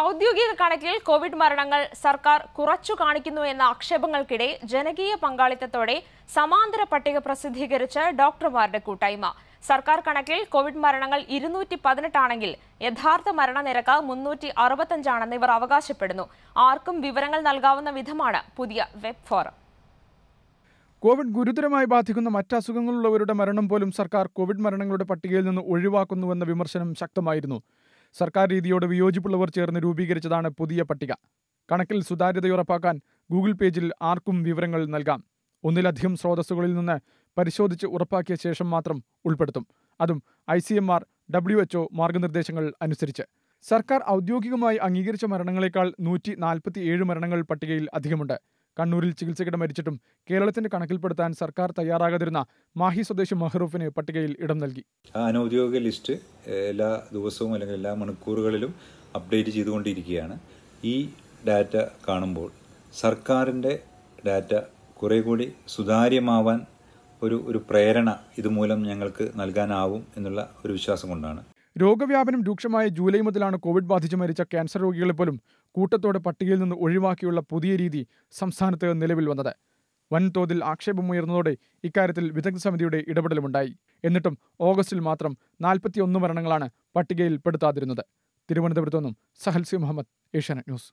ഔദ്യോഗിക കണക്കിൽ കോവിഡ് മരണങ്ങൾ സർക്കാർ കുറച്ചു കാണിക്കുന്നു എന്ന ആക്ഷേപങ്ങൾക്കിടെ ജനകീയ പങ്കാളിത്തത്തോടെ സമാന്തര പട്ടിക പ്രസിദ്ധീകരിച്ച ഡോക്ടർമാരുടെ കൂട്ടായ്മ. സർക്കാർ കണക്കിൽ കോവിഡ് മരണങ്ങൾ ഇരുന്നൂറ്റി പതിനെട്ടാണെങ്കിൽ യഥാർത്ഥ മരണനിരക്ക് മുന്നൂറ്റി അറുപത്തഞ്ചാണെന്ന് ഇവർ അവകാശപ്പെടുന്നു. ആർക്കും വിവരങ്ങൾ നൽകാവുന്ന വിധമാണ് പുതിയ വെബ് ഫോറം. കോവിഡ് ഗുരുതരമായി ബാധിക്കുന്ന മറ്റ് അസുഖങ്ങളുള്ളവരുടെ മരണം പോലും സർക്കാർ കോവിഡ് മരണങ്ങളുടെ പട്ടികയിൽ നിന്ന് ഒഴിവാക്കുന്നുവെന്ന വിമർശനം ശക്തമായിരുന്നു. സർക്കാർ രീതിയോട് വിയോജിപ്പുള്ളവർ ചേർന്ന് രൂപീകരിച്ചതാണ് പുതിയ പട്ടിക. കണക്കിൽ സുതാര്യത ഉറപ്പാക്കാൻ ഗൂഗിൾ പേജിൽ ആർക്കും വിവരങ്ങൾ നൽകാം. ഒന്നിലധികം സ്രോതസ്സുകളിൽ നിന്ന് പരിശോധിച്ച് ഉറപ്പാക്കിയ ശേഷം മാത്രം ഉൾപ്പെടുത്തും. അതും I C M R W H O മാർഗനിർദ്ദേശങ്ങൾ അനുസരിച്ച്. സർക്കാർ ഔദ്യോഗികമായി അംഗീകരിച്ച മരണങ്ങളെക്കാൾ നൂറ്റി മരണങ്ങൾ പട്ടികയിൽ അധികമുണ്ട്. കണ്ണൂരിൽ ചികിത്സയ്ക്കിടെ മരിച്ചിട്ടും കേരളത്തിന്റെ കണക്കിൽപ്പെടുത്താൻ സർക്കാർ തയ്യാറാകാതിരുന്ന മാഹി സ്വദേശി മെഹ്റൂഫിന് പട്ടികയിൽ ഇടം നൽകി. അനൌദ്യോഗിക ലിസ്റ്റ് എല്ലാ ദിവസവും അല്ലെങ്കിൽ എല്ലാ മണിക്കൂറുകളിലും അപ്ഡേറ്റ് ചെയ്തുകൊണ്ടിരിക്കുകയാണ്. ഈ ഡാറ്റ കാണുമ്പോൾ സർക്കാരിന്റെ ഡാറ്റ കുറെ കൂടി സുതാര്യമാവാൻ ഒരു ഒരു പ്രേരണ ഇതുമൂലം ഞങ്ങൾക്ക് നൽകാനാവും എന്നുള്ള ഒരു വിശ്വാസം കൊണ്ടാണ്. രോഗവ്യാപനം രൂക്ഷമായ ജൂലൈ മുതലാണ് കോവിഡ് ബാധിച്ച് മരിച്ച ക്യാൻസർ രോഗികളെ പോലും കൂട്ടത്തോടെ പട്ടികയിൽ നിന്ന് ഒഴിവാക്കിയുള്ള പുതിയ രീതി സംസ്ഥാനത്ത് നിലവിൽ വന്നത്. വൻതോതിൽ ആക്ഷേപമുയർന്നതോടെ ഇക്കാര്യത്തിൽ വിദഗ്ധ സമിതിയുടെ ഇടപെടലുമുണ്ടായി. എന്നിട്ടും ഓഗസ്റ്റിൽ മാത്രം നാൽപ്പത്തിയൊന്ന് മരണങ്ങളാണ് പട്ടികയിൽ പെടുത്താതിരുന്നത് തിരുവനന്തപുരത്തു നിന്നും സഹൽസി മുഹമ്മദ് ഏഷ്യാനെറ്റ് ന്യൂസ്.